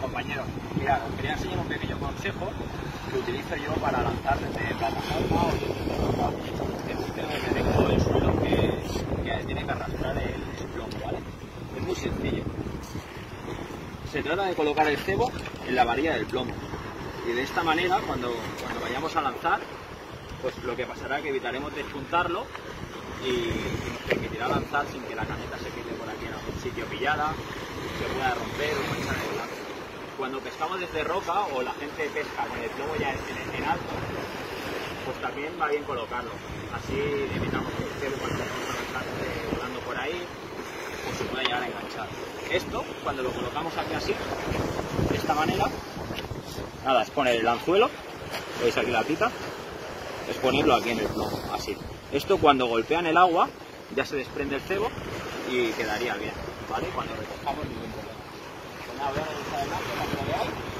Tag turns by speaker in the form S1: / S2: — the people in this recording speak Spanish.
S1: compañeros. Mirad, os quería enseñar un pequeño consejo que utilizo yo para lanzar desde plataforma o desde suelo que, que que arrastrar el, plomo, ¿vale? Es muy sencillo. Se trata de colocar el cebo en la varilla del plomo. Y de esta manera, cuando, cuando vayamos a lanzar, pues lo que pasará es que evitaremos deschuntarlo y, y nos permitirá lanzar sin que la caneta se quede por aquí en algún sitio pillada, se pueda romper o manchar el lance. Cuando pescamos desde roca o la gente pesca con el plomo ya en, alto, pues también va bien colocarlo. Así evitamos que el cebo cuando esté volando por ahí o se pueda llegar a enganchar. Esto, cuando lo colocamos aquí así, de esta manera, nada, es poner el anzuelo, veis aquí la pita, es ponerlo aquí en el plomo, así. Esto cuando golpean el agua ya se desprende el cebo y quedaría bien, ¿vale? Cuando recojamos ningún problema. A revisar adelante para que.